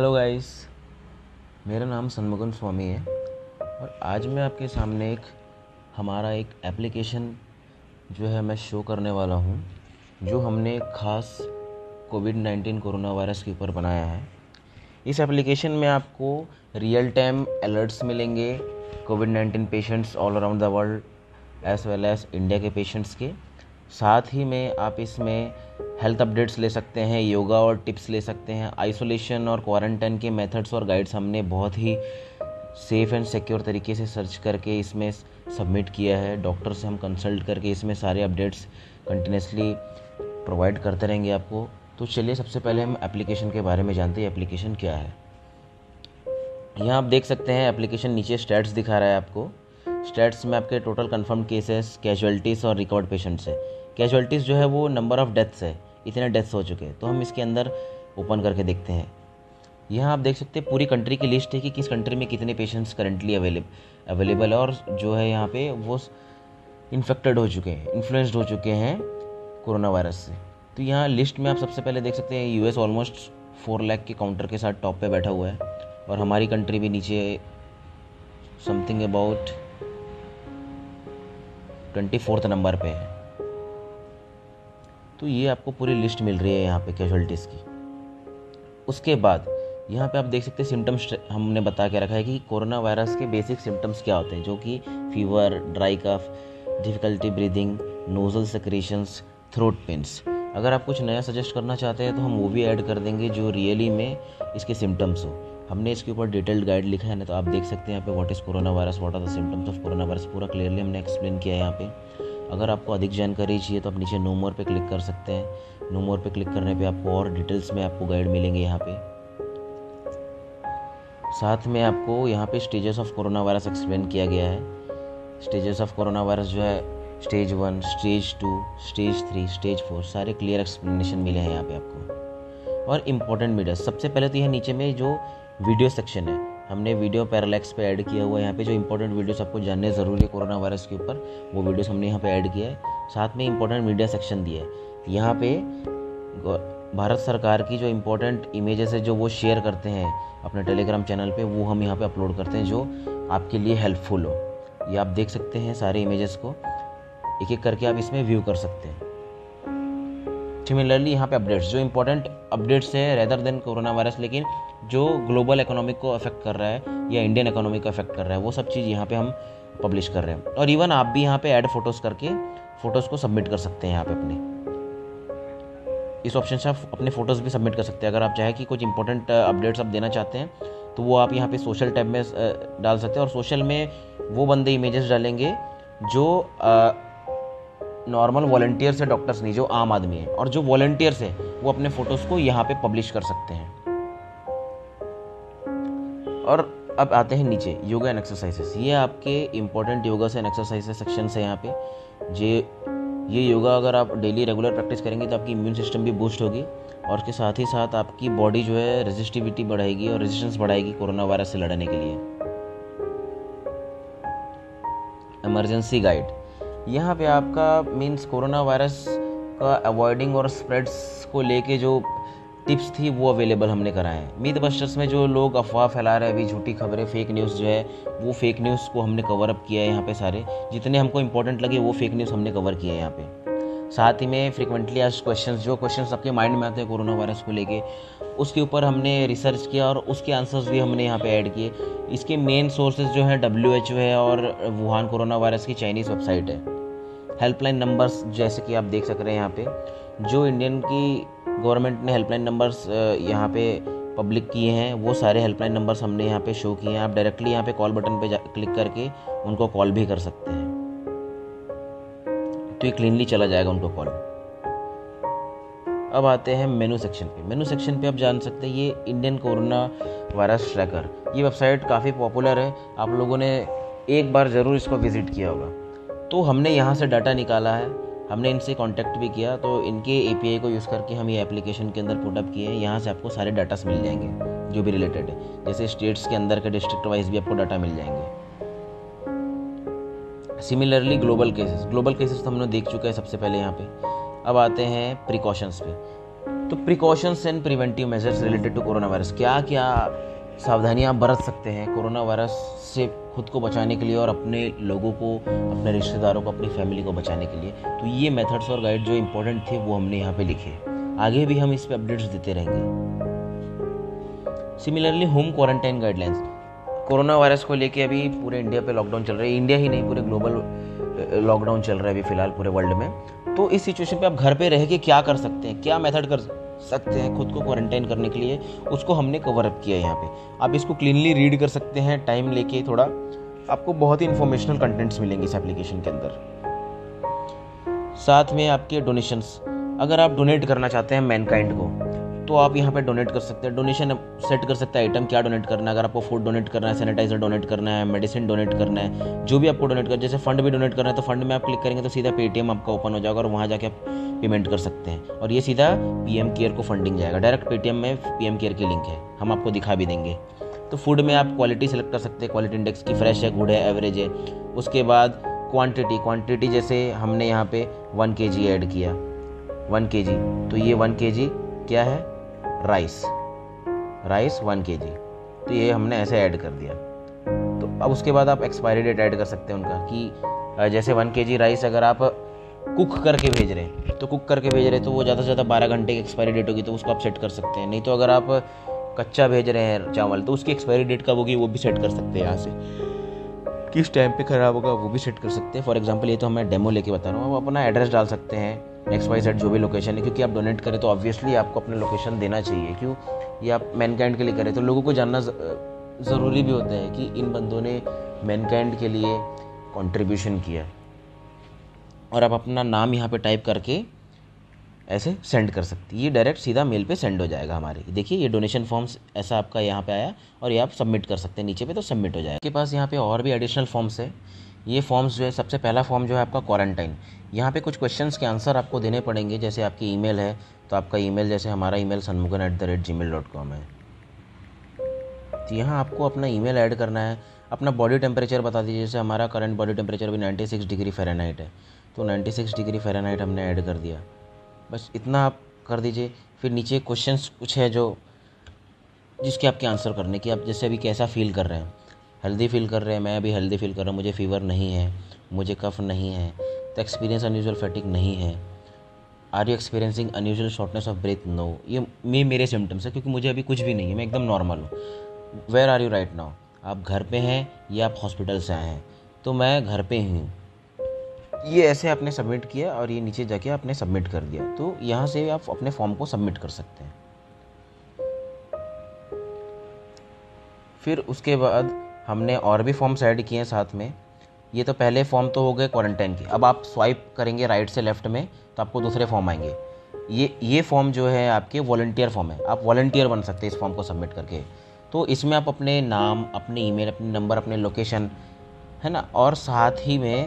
Hello guys मेरा नाम सन्मुगन स्वामी है और आज मैं आपके सामने एक हमारा एक एप्लीकेशन जो है मैं शो करने वाला हूँ, जो हमने खास कोविड नाइन्टीन कोरोना वायरस के ऊपर बनाया है। इस एप्लीकेशन में आपको रियल टाइम अलर्ट्स मिलेंगे covid nineteen patients all around the world as well as India के पेशेंट्स के। साथ ही में आप इसमें हेल्थ अपडेट्स ले सकते हैं योगा और टिप्स ले सकते हैं। आइसोलेशन और क्वारंटाइन के मेथड्स और गाइड्स हमने बहुत ही सेफ़ एंड सिक्योर तरीके से सर्च करके इसमें सबमिट किया है। डॉक्टर से हम कंसल्ट करके इसमें सारे अपडेट्स कंटिन्यूसली प्रोवाइड करते रहेंगे आपको। तो चलिए सबसे पहले हम एप्लीकेशन के बारे में जानते हैं एप्लीकेशन क्या है। यहाँ आप देख सकते हैं एप्लीकेशन नीचे स्टैट्स दिखा रहा है आपको। स्टैट्स में आपके टोटल कन्फर्म केसेस कैजुअलिटीज़ और रिकॉर्ड पेशेंट्स है। कैजुअलिटीज़ जो है वो नंबर ऑफ़ डेथ्स है, इतने डेथ्स हो चुके हैं। तो हम इसके अंदर ओपन करके देखते हैं। यहाँ आप देख सकते हैं पूरी कंट्री की लिस्ट है कि किस कंट्री में कितने पेशेंट्स करेंटली अवेलेबल अवेलेबल है और जो है यहाँ पे वो इन्फेक्टेड हो चुके हैं इन्फ्लुएंस्ड हो चुके हैं कोरोना वायरस से। तो यहाँ लिस्ट में आप सबसे पहले देख सकते हैं यूएस ऑलमोस्ट फोर लाख के काउंटर के साथ टॉप पे बैठा हुआ है और हमारी कंट्री भी नीचे something about twenty fourth number पे है। तो ये आपको पूरी लिस्ट मिल रही है यहाँ पे कैजुअलिटीज़ की। उसके बाद, यहाँ पे आप देख सकते हैं सिम्टम्स हमने बता के रखा है कि कोरोना वायरस के बेसिक सिम्टम्स क्या होते हैं, जो कि fever dry cough difficulty breathing nasal secretions throat pains अगर आप कुछ नया सजेस्ट करना चाहते हैं तो हम वो भी ऐड कर देंगे जो रियली में इसके सिम्टम्स हो। हमने इसके ऊपर डिटेल्ड गाइड लिखा है, ना तो आप देख सकते हैं यहाँ पे what is corona virus what are the symptoms of corona virus पूरा क्लियरली हमने एक्सप्लेन किया है यहाँ पे। अगर आपको अधिक जानकारी चाहिए तो आप नीचे नो मोर पे क्लिक कर सकते हैं। नो मोर पे क्लिक करने पे आपको और डिटेल्स में आपको गाइड मिलेंगे यहाँ पे। साथ में आपको यहाँ पे stages of corona virus explain किया गया है। स्टेजेस ऑफ़ कोरोना वायरस जो है, stage one, stage two, stage three, stage four, सारे क्लियर एक्सप्लेनेशन मिले हैं यहाँ पे आपको। और इम्पोर्टेंट मीडिया, सबसे पहले तो यहाँ नीचे में जो वीडियो सेक्शन है हमने वीडियो पैरालैक्स पे ऐड किया हुआ है। यहाँ पे जो इंपॉर्टेंट वीडियोस आपको जानने ज़रूरी है कोरोना वायरस के ऊपर, वो वीडियोस हमने यहाँ पे ऐड किया है। साथ में इंपॉर्टेंट मीडिया सेक्शन दिया है। यहाँ पे भारत सरकार की जो इम्पोर्टेंट इमेजेस है, जो वो शेयर करते हैं अपने टेलीग्राम चैनल पे, वो हम यहाँ पे अपलोड करते हैं, जो आपके लिए हेल्पफुल हो। ये आप देख सकते हैं सारे इमेजेस को। एक एक करके आप इसमें व्यू कर सकते हैं। सिमिलरली यहाँ पे अपडेट्स जो इंपॉर्टेंट अपडेट्स है रेदर देन कोरोना वायरस लेकिन जो ग्लोबल इकोनॉमिक को अफेक्ट कर रहा है, या इंडियन इकोनॉमिक को अफेक्ट कर रहा है, वो सब चीज़ यहाँ पे हम पब्लिश कर रहे हैं। और इवन आप भी यहाँ पे ऐड फ़ोटोज़ करके फ़ोटोज़ को सबमिट कर सकते हैं यहाँ पे अपने। इस ऑप्शन से आप अपने फ़ोटोज़ भी सबमिट कर सकते हैं। अगर आप चाहें कि कुछ इंपॉर्टेंट अपडेट्स आप देना चाहते हैं तो वो आप यहाँ पे सोशल टैब में डाल सकते हैं। और सोशल में वो बंदे इमेजेस डालेंगे, जो नॉर्मल वॉल्टियर्स है डॉक्टर्स नहीं, जो आम आदमी है। और जो वॉल्टियर्स है, वो अपने फ़ोटोज़ को यहाँ पे पब्लिश कर सकते हैं। और अब आते हैं नीचे योगा एंड एक्सरसाइजेस ये आपके important yoga and exercises section है यहाँ पे। जे, ये योगा अगर आप डेली रेगुलर प्रैक्टिस करेंगे तो आपकी इम्यून सिस्टम भी बूस्ट होगी। और उसके साथ ही साथ आपकी बॉडी जो है रेजिस्टिविटी बढ़ाएगी और रेजिस्टेंस बढ़ाएगी कोरोना वायरस से लड़ने के लिए। इमरजेंसी गाइड यहाँ पे आपका मीन्स कोरोना वायरस का अवॉइडिंग और स्प्रेड्स को लेके जो टिप्स थी वो अवेलेबल हमने कराए हैं। मीत बस्टर्स में जो लोग अफवाह फैला रहे हैं, अभी झूठी खबरें फेक न्यूज़ जो है, वो फेक न्यूज़ को हमने कवर अप किया है यहाँ पे सारे। जितने हमको इंपॉर्टेंट लगे, वो फेक न्यूज़ हमने कवर किया है यहाँ पे। साथ ही में फ्रिक्वेंटली आज क्वेश्चन जो क्वेश्चन आपके माइंड में आते हैं कोरोना वायरस को लेके उसके ऊपर हमने रिसर्च किया और उसके आंसर्स भी हमने यहाँ पे ऐड किए। इसके मेन सोर्सेज जो है डब्ल्यू एच ओ है और वुहान कोरोना वायरस की चाइनीज़ वेबसाइट है। हेल्पलाइन नंबर्स जैसे कि आप देख सक रहे हैं यहाँ पे, जो इंडियन की गवर्नमेंट ने हेल्पलाइन नंबर्स यहाँ पे पब्लिक किए हैं, वो सारे हेल्पलाइन नंबर्स हमने यहाँ पे शो किए हैं। आप डायरेक्टली यहाँ पे कॉल बटन पे क्लिक करके उनको कॉल भी कर सकते हैं। तो ये क्लीनली चला जाएगा उनको कॉल अब आते हैं मेनू सेक्शन पे। मेनू सेक्शन पे आप जान सकते हैं, ये इंडियन कोरोना वायरस ट्रैकर ये वेबसाइट काफ़ी पॉपुलर है। आप लोगों ने एक बार ज़रूर इसको विज़िट किया होगा। तो हमने यहाँ से डाटा निकाला है। हमने इनसे कांटेक्ट भी किया। तो इनके ए को यूज़ करके हम ये एप्लीकेशन के अंदर पुटअप किए हैं। यहाँ से आपको सारे डाटास मिल जाएँगे, जो भी रिलेटेड है। जैसे स्टेट्स के अंदर के डिस्ट्रिक्ट वाइज भी आपको डाटा मिल जाएँगे। Similarly global cases global cases तो हमने देख चुके हैं सबसे पहले यहाँ पे। अब आते हैं प्रिकॉशंस पे। तो precautions and preventive measures related to corona virus क्या क्या सावधानियाँ बरत सकते हैं कोरोना वायरस से खुद को बचाने के लिए और अपने लोगों को, अपने रिश्तेदारों को, अपनी फैमिली को बचाने के लिए? तो ये मेथड्स और गाइड जो इंपॉर्टेंट थे वो हमने यहाँ पे लिखे। आगे भी हम इस पर अपडेट्स देते रहेंगे। Similarly home quarantine guidelines corona virus को लेके अभी पूरे इंडिया पे लॉकडाउन चल रहा है। इंडिया ही नहीं, पूरे ग्लोबल लॉकडाउन चल रहा है अभी फ़िलहाल पूरे वर्ल्ड में तो इस सिचुएशन पे आप घर पे रह के क्या कर सकते हैं? क्या मेथड कर सकते हैं खुद को क्वारंटाइन करने के लिए? उसको हमने कवर अप किया है यहाँ पे। आप इसको क्लीनली रीड कर सकते हैं टाइम लेके थोड़ा। आपको बहुत ही इन्फॉर्मेशनल कंटेंट्स मिलेंगे इस एप्लीकेशन के अंदर। साथ में आपके डोनेशंस अगर आप डोनेट करना चाहते हैं मैनकाइंड को तो आप यहाँ पे डोनेट कर सकते हैं। डोनेशन सेट कर सकते हैं आइटम क्या डोनेट करना है? अगर आपको फ़ूड डोनेट करना है सैनिटाइजर डोनेट करना है मेडिसिन डोनेट करना है, जो भी आपको डोनेट कर, जैसे फंड भी डोनेट करना है तो फंड में आप क्लिक करेंगे तो सीधा पेटीएम आपका ओपन हो जाएगा और वहाँ जाके आप पेमेंट कर सकते हैं। और ये सीधा पीएम केयर को फंडिंग जाएगा। डायरेक्ट पेटीएम में पीएम केयर की लिंक है। हम आपको दिखा भी देंगे। तो फ़ूड में आप क्वालिटी सेलेक्ट कर सकते हैं। क्वालिटी इंडेक्स की फ्रेश है गुड है एवरेज है। उसके बाद क्वांटिटी क्वांटिटी जैसे हमने यहाँ पे वन के जी ऐड किया। वन के जी तो ये वन के जी क्या है? राइस राइस वन के जी तो ये हमने ऐसे ऐड कर दिया। तो अब उसके बाद आप एक्सपायरी डेट ऐड कर सकते हैं उनका कि जैसे वन के जी राइस अगर आप कुक करके भेज रहे हैं तो कुक करके भेज रहे हैं तो वो ज़्यादा से ज़्यादा बारह घंटे की एक्सपायरी डेट होगी तो उसको आप सेट कर सकते हैं। नहीं तो अगर आप कच्चा भेज रहे हैं चावल तो उसकी एक्सपायरी डेट कब होगी वो भी सेट कर सकते हैं यहाँ से। किस टाइम पे ख़राब होगा वो भी सेट कर सकते हैं। फॉर एग्जांपल ये तो मैं डेमो लेके बता रहा हूँ। आप अपना एड्रेस डाल सकते हैं। एक्स वाई जेड जो भी लोकेशन है, क्योंकि आप डोनेट करें तो ऑब्वियसली आपको अपना लोकेशन देना चाहिए। क्यों? ये आप मैनकाइंड के लिए करें तो लोगों को जानना ज़रूरी भी होता है कि इन बंदों ने मैनकाइंड के लिए कॉन्ट्रीब्यूशन किया। और आप अपना नाम यहाँ पे टाइप करके ऐसे सेंड कर सकती है। ये डायरेक्ट सीधा मेल पे सेंड हो जाएगा हमारे। देखिए, ये डोनेशन फॉर्म्स ऐसा आपका यहाँ पे आया और ये आप सबमिट कर सकते हैं नीचे पे तो सबमिट हो जाएगा। आपके पास यहाँ पे और भी एडिशनल फॉर्म्स है। ये फॉर्म्स जो है, सबसे पहला फॉर्म जो है आपका क्वारंटाइन यहाँ पे कुछ क्वेश्चंस के आंसर आपको देने पड़ेंगे, जैसे आपकी ईमेल है तो आपका ईमेल जैसे हमारा email Sanmugan at the rate gmail dot com है. तो यहाँ आपको अपना ईमेल ऐड करना है. अपना बॉडी टेम्परेचर बता दीजिए, जैसे हमारा करंट बॉडी टेम्परेचर भी 96 डिग्री फ़ारेनहाइट है. तो 96 डिग्री फ़ारेनहाइट हमने ऐड कर दिया. बस इतना आप कर दीजिए. फिर नीचे क्वेश्चन कुछ है जो, जिसके आपके आंसर करने की, आप जैसे अभी कैसा फील कर रहे हैं. हेल्दी फील कर रहे हैं, मैं अभी हेल्दी फील कर रहा हूँ, मुझे फीवर नहीं है, मुझे कफ नहीं है तो एक्सपीरियंस अनयूजल फैटिक नहीं है। Are you experiencing unusual shortness of breath no ये मे, मेरे सिम्टम्स है, क्योंकि मुझे अभी कुछ भी नहीं है, मैं एकदम नॉर्मल हूँ। Where are you right now आप घर पे हैं या आप हॉस्पिटल से आए हैं? तो मैं घर पे ही हूँ। ये ऐसे आपने सबमिट किया और ये नीचे जाके आपने सबमिट कर दिया। तो यहाँ से आप अपने फॉर्म को सबमिट कर सकते हैं। फिर उसके बाद हमने और भी फॉर्म्स ऐड किए हैं साथ में। ये तो पहले फॉर्म तो हो गए क्वारंटाइन के। अब आप स्वाइप करेंगे राइट से लेफ़्ट में तो आपको दूसरे फॉर्म आएँगे। ये ये फॉर्म जो है आपके वॉल्टियर फॉर्म है। आप वॉल्टियर बन सकते हैं इस फॉर्म को सबमिट करके। तो इसमें आप अपने नाम, अपने ईमेल अपने नंबर अपने लोकेशन है ना? और साथ ही में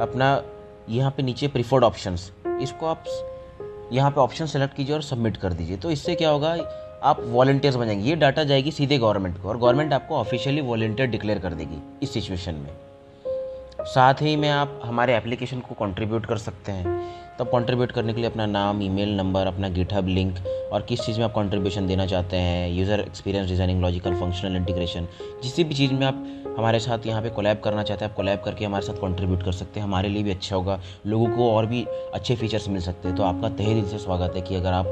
अपना यहाँ पे नीचे प्रीफर्ड ऑप्शंस इसको आप यहाँ पे ऑप्शन सेलेक्ट कीजिए और सबमिट कर दीजिए। तो इससे क्या होगा? आप वॉल्टियर्स बन जाएँगे। ये डाटा जाएगी सीधे गवर्नमेंट को और गवर्नमेंट आपको ऑफिशियली वॉल्टियर डिक्लेयर कर देगी इस सिचुएशन में। साथ ही में आप हमारे एप्लीकेशन को कंट्रीब्यूट कर सकते हैं। तो कंट्रीब्यूट करने के लिए अपना नाम ईमेल नंबर अपना गिटहब लिंक और किस चीज़ में आप कंट्रीब्यूशन देना चाहते हैं user experience designing logical functional integration जिस भी चीज़ में आप हमारे साथ यहाँ पे कोलैब करना चाहते हैं, आप कोलैब करके हमारे साथ कंट्रीब्यूट कर सकते हैं। हमारे लिए भी अच्छा होगा, लोगों को और भी अच्छे फीचर्स मिल सकते हैं। तो आपका तहे दिल से स्वागत है कि अगर आप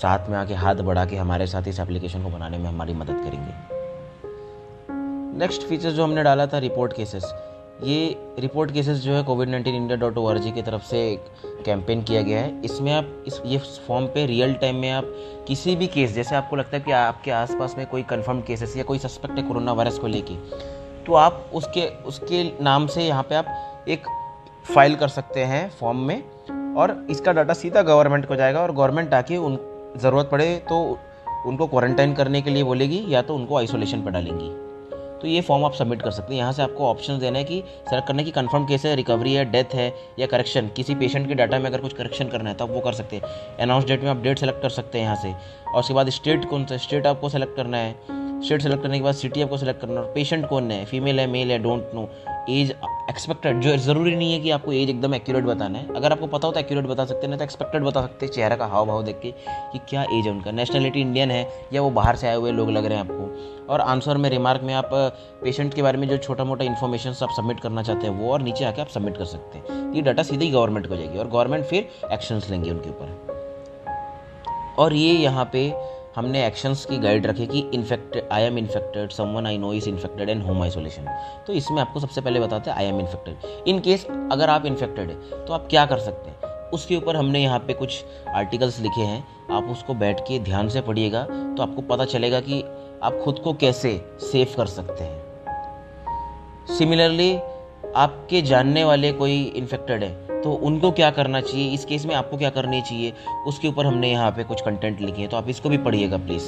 साथ में आके हाथ बढ़ा के हमारे साथ इस एप्लीकेशन को बनाने में हमारी मदद करेंगे। नेक्स्ट फीचर जो हमने डाला था रिपोर्ट केसेस ये रिपोर्ट केसेस जो है covid nineteen India dot O की तरफ़ से एक कैंपेन किया गया है। इसमें आप इस, ये फॉर्म पे रियल टाइम में आप किसी भी केस जैसे आपको लगता है कि आपके आसपास में कोई कंफर्म केसेस या कोई सस्पेक्ट है कोरोना वायरस को लेके तो आप उसके उसके नाम से यहाँ पे आप एक फ़ाइल कर सकते हैं फॉर्म में और इसका डाटा सीधा गवर्नमेंट को जाएगा और गवर्नमेंट आके उन, ज़रूरत पड़े तो उनको क्वारंटाइन करने के लिए बोलेगी या तो उनको आइसोलेशन पर डालेंगी। तो ये फॉर्म आप सबमिट कर सकते हैं। यहाँ से आपको ऑप्शन देना है कि सेलेक्ट करने की कन्फर्म केस है रिकवरी है डेथ है या करेक्शन किसी पेशेंट के डाटा में अगर कुछ करेक्शन करना है तो आप वो कर सकते हैं। अनाउंस डेट में आप डेट सेलेक्ट कर सकते हैं यहाँ से। और उसके बाद स्टेट कौन सा स्टेट आपको सेलेक्ट करना है। स्टेट सेलेक्ट करने के बाद सिटी आपको सेलेक्ट करना और पेशेंट कौन है? फीमेल है मेल है डोंट नो एज एक्सपेक्टेड जो ज़रूरी नहीं है कि आपको एज एकदम एक्यूरेट बताना है। अगर आपको पता हो तो एक्यूरेट बता सकते हैं ना तो एक्सपेक्टेड बता सकते हैं। चेहरा का हाव भाव देख के कि क्या एज है उनका। नेशनलिटी इंडियन है या वो बाहर से आए हुए लोग लग रहे हैं आपको। और आंसर में रिमार्क में आप पेशेंट के बारे में जो छोटा मोटा इन्फॉर्मेशन आप सबमिट करना चाहते हैं, वो और नीचे आके आप सबमिट कर सकते हैं। ये डाटा सीधे ही गवर्नमेंट को जाएगी और गवर्नमेंट फिर एक्शंस लेंगे उनके ऊपर। और ये यहाँ पे हमने एक्शंस की गाइड रखी कि infected I am infected someone I know is infected and home isolation तो इसमें आपको सबसे पहले बताते हैं I am infected in case अगर आप इन्फेक्टेड है तो आप क्या कर सकते हैं? उसके ऊपर हमने यहाँ पे कुछ आर्टिकल्स लिखे हैं। आप उसको बैठ के ध्यान से पढ़िएगा तो आपको पता चलेगा कि आप खुद को कैसे सेफ़ कर सकते हैं। सिमिलरली आपके जानने वाले कोई इन्फेक्टेड है तो उनको क्या करना चाहिए? इस केस में आपको क्या करनी चाहिए? उसके ऊपर हमने यहाँ पे कुछ कंटेंट लिखे हैं तो आप इसको भी पढ़िएगा प्लीज़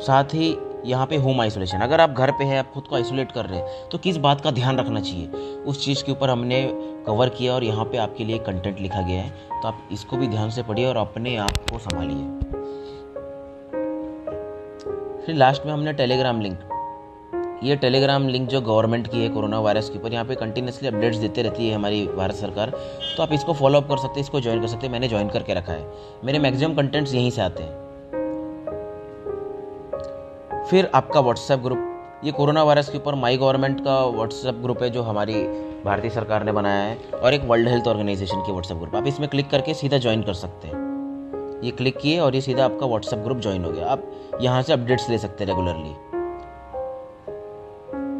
साथ ही यहाँ पे होम आइसोलेशन अगर आप घर पे हैं, आप खुद को आइसोलेट कर रहे हैं तो किस बात का ध्यान रखना चाहिए? उस चीज़ के ऊपर हमने कवर किया और यहाँ पे आपके लिए कंटेंट लिखा गया है तो आप इसको भी ध्यान से पढ़िए और अपने आप को संभालिए। फिर लास्ट में हमने टेलीग्राम लिंक ये टेलीग्राम लिंक जो गवर्नमेंट की है कोरोना वायरस के ऊपर यहाँ पे कंटिन्यूसली अपडेट्स देते रहती है हमारी भारत सरकार। तो आप इसको फॉलो अप कर सकते हैं, इसको ज्वाइन कर सकते हैं, मैंने ज्वाइन करके रखा है। मेरे मैक्सिमम कंटेंट्स यहीं से आते हैं। फिर आपका व्हाट्सएप ग्रुप ये कोरोना वायरस के ऊपर माई गवर्नमेंट का व्हाट्सएप ग्रुप है जो हमारी भारतीय सरकार ने बनाया है, और एक वर्ल्ड हेल्थ ऑर्गेनाइजेशन की व्हाट्सएप ग्रुप आप इसमें क्लिक करके सीधा ज्वाइन कर सकते हैं। ये क्लिक किए और ये सीधा आपका व्हाट्सएप ग्रुप ज्वाइन हो गया। आप यहाँ से अपडेट्स ले सकते हैं रेगुलरली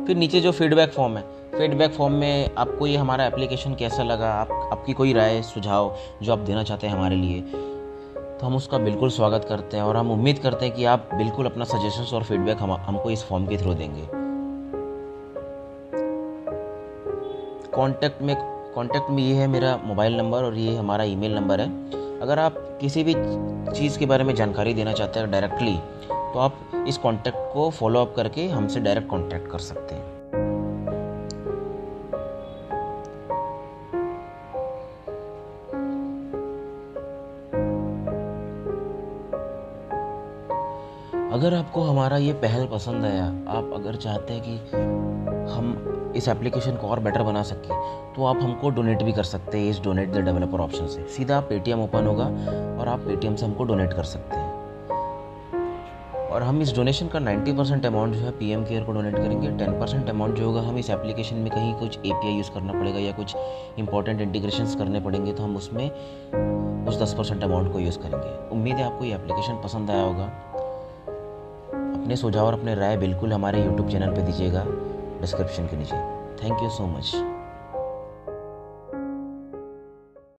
फिर नीचे जो फीडबैक फॉर्म है फीडबैक फॉर्म में आपको ये हमारा एप्लीकेशन कैसा लगा, आप, आपकी कोई राय, सुझाव जो आप देना चाहते हैं हमारे लिए तो हम उसका बिल्कुल स्वागत करते हैं और हम उम्मीद करते हैं कि आप बिल्कुल अपना सजेशंस और फीडबैक हम, हमको इस फॉर्म के थ्रू देंगे। कॉन्टैक्ट में कॉन्टैक्ट में ये है मेरा मोबाइल नंबर और ये हमारा ईमेल नंबर है। अगर आप किसी भी चीज़ के बारे में जानकारी देना चाहते हैं डायरेक्टली तो आप इस कॉन्टैक्ट को फॉलो अप करके हमसे डायरेक्ट कॉन्टैक्ट कर सकते हैं। अगर आपको हमारा ये पहल पसंद आया, आप अगर चाहते हैं कि हम इस एप्लीकेशन को और बेटर बना सकें तो आप हमको डोनेट भी कर सकते हैं इस डोनेट द डेवलपर ऑप्शन से। सीधा पेटीएम ओपन होगा और आप पेटीएम से हमको डोनेट कर सकते हैं। और हम इस डोनेशन का 90 परसेंट अमाउंट जो है पीएम केयर को डोनेट करेंगे। 10 परसेंट अमाउंट जो होगा, हम इस एप्लीकेशन में कहीं कुछ एपीआई यूज़ करना पड़ेगा या कुछ इंपॉर्टेंट इंटीग्रेशन करने पड़ेंगे तो हम उसमें उस 10 परसेंट अमाउंट को यूज़ करेंगे। उम्मीद है आपको ये एप्लीकेशन पसंद आया होगा। अपने सुझाव और अपने राय बिल्कुल हमारे यूट्यूब चैनल पर दीजिएगा डिस्क्रिप्शन के नीचे। Thank you so much